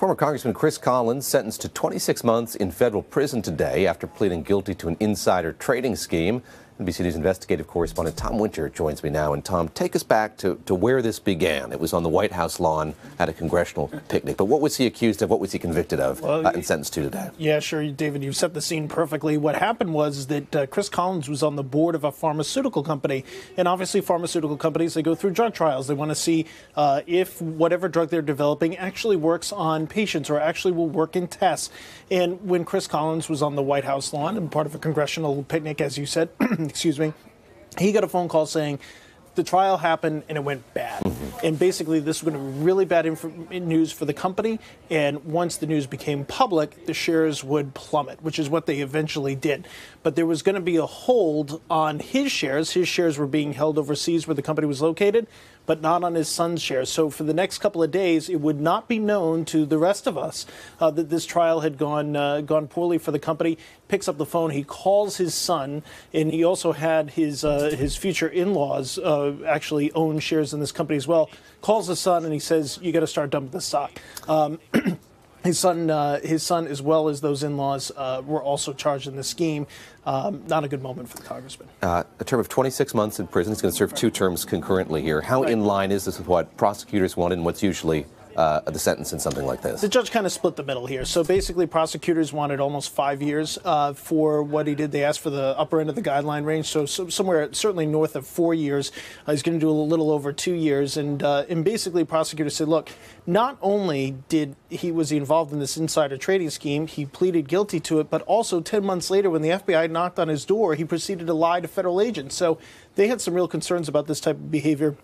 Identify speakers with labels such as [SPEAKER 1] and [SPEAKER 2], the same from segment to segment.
[SPEAKER 1] Former Congressman Chris Collins sentenced to 26 months in federal prison today after pleading guilty to an insider trading scheme. NBC News investigative correspondent Tom Winter joins me now. And Tom, take us back to, to where this began. It was on the White House lawn at a congressional picnic. But what was he accused of? What was he convicted of well, uh, and sentenced to today?
[SPEAKER 2] Yeah, sure, David, you've set the scene perfectly. What happened was that uh, Chris Collins was on the board of a pharmaceutical company. And obviously, pharmaceutical companies, they go through drug trials. They want to see uh, if whatever drug they're developing actually works on patients or actually will work in tests. And when Chris Collins was on the White House lawn and part of a congressional picnic, as you said, excuse me, he got a phone call saying the trial happened and it went bad. And basically, this was going to be really bad inf- news for the company. And once the news became public, the shares would plummet, which is what they eventually did. But there was going to be a hold on his shares. His shares were being held overseas where the company was located, but not on his son's shares. So for the next couple of days, it would not be known to the rest of us uh, that this trial had gone uh, gone poorly for the company. Picks up the phone, he calls his son, and he also had his uh, his future in-laws uh, actually own shares in this company as well calls his son and he says, "You got to start dumping the stock." Um, his son, uh, his son, as well as those in-laws, uh, were also charged in the scheme. Um, not a good moment for the congressman.
[SPEAKER 1] Uh, a term of 26 months in prison. He's going to serve two terms concurrently here. How right. in line is this with what prosecutors want and what's usually uh, the sentence in something like this?
[SPEAKER 2] The judge kind of split the middle here. So basically, prosecutors wanted almost five years uh, for what he did. They asked for the upper end of the guideline range, so, so somewhere certainly north of four years. Uh, he's going to do a little over two years. And, uh, and basically, prosecutors said, look, not only did he was involved in this insider trading scheme, he pleaded guilty to it, but also 10 months later, when the FBI knocked on his door, he proceeded to lie to federal agents. So they had some real concerns about this type of behavior.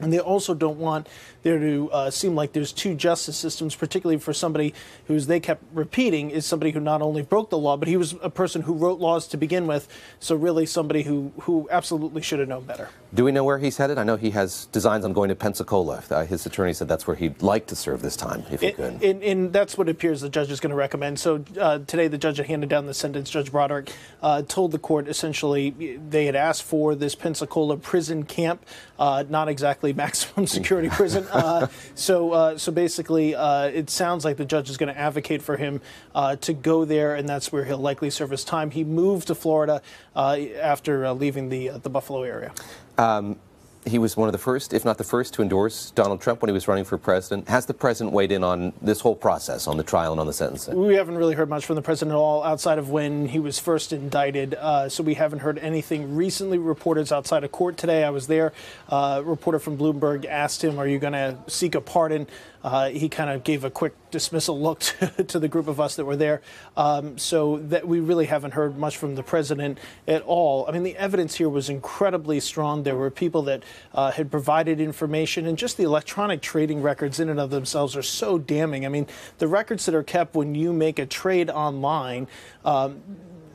[SPEAKER 2] And they also don't want there to uh, seem like there's two justice systems, particularly for somebody who's they kept repeating is somebody who not only broke the law, but he was a person who wrote laws to begin with. So really, somebody who who absolutely should have known better.
[SPEAKER 1] Do we know where he's headed? I know he has designs on going to Pensacola. Uh, his attorney said that's where he'd like to serve this time, if he it, could.
[SPEAKER 2] And, and, that's what appears the judge is going to recommend. So uh, today, the judge handed down the sentence. Judge Broderick uh, told the court essentially they had asked for this Pensacola prison camp, uh, not exactly basically maximum security prison. Uh, so, uh, so basically, uh, it sounds like the judge is going to advocate for him uh, to go there, and that's where he'll likely serve his time. He moved to Florida uh, after leaving the the Buffalo area.
[SPEAKER 1] Um, he was one of the first, if not the first, to endorse Donald Trump when he was running for president. Has the president weighed in on this whole process, on the trial and on the sentencing?
[SPEAKER 2] We haven't really heard much from the president at all outside of when he was first indicted. Uh, so we haven't heard anything recently. Reporters outside of court today, I was there. Uh, reporter from Bloomberg asked him, Are you going to seek a pardon? Uh, he kind of gave a quick dismissal look to, to the group of us that were there. Um, so that we really haven't heard much from the president at all. I mean, the evidence here was incredibly strong. There were people that uh, had provided information, and just the electronic trading records in and of themselves are so damning. I mean, the records that are kept when you make a trade online, um,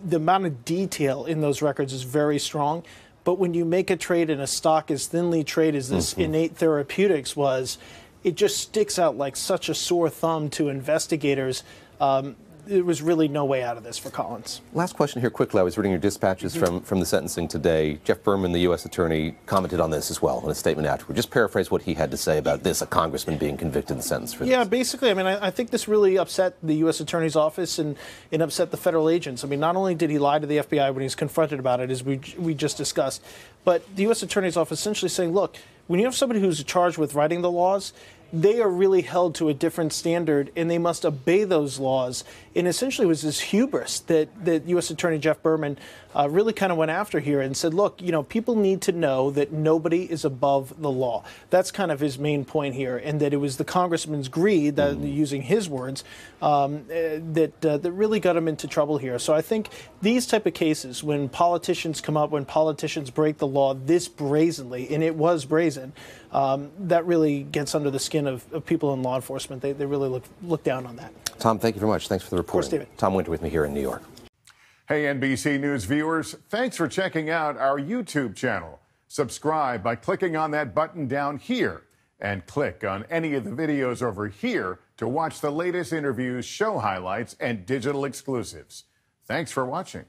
[SPEAKER 2] the amount of detail in those records is very strong. But when you make a trade in a stock as thinly traded as this mm-hmm. innate therapeutics was, it just sticks out like such a sore thumb to investigators. Um, there was really no way out of this for Collins.
[SPEAKER 1] Last question here quickly. I was reading your dispatches from, from the sentencing today. Jeff Berman, the U.S. attorney, commented on this as well in a statement afterward. Just paraphrase what he had to say about this, a congressman being convicted and sentenced for this.
[SPEAKER 2] Yeah, basically, I mean, I, I think this really upset the U.S. attorney's office and, and upset the federal agents. I mean, not only did he lie to the FBI when he was confronted about it, as we, we just discussed, but the U.S. attorney's office essentially saying, look, when you have somebody who's charged with writing the laws, they are really held to a different standard and they must obey those laws. And essentially, it was this hubris that, that U.S. Attorney Jeff Berman uh, really kind of went after here and said, look, you know, people need to know that nobody is above the law. That's kind of his main point here, and that it was the congressman's greed, that, mm. using his words, um, eh, that, uh, that really got him into trouble here. So I think these type of cases, when politicians come up, when politicians break the law this brazenly, and it was brazen, um, that really gets under the skin of, of people in law enforcement. They, they really look, look down on that.
[SPEAKER 1] Tom, thank you very much. Thanks for the report. Of course, David. Tom Winter with me here in New York.
[SPEAKER 2] Hey, NBC News viewers, thanks for checking out our YouTube channel. Subscribe by clicking on that button down here and click on any of the videos over here to watch
[SPEAKER 1] the latest interviews, show highlights, and digital exclusives. Thanks for watching.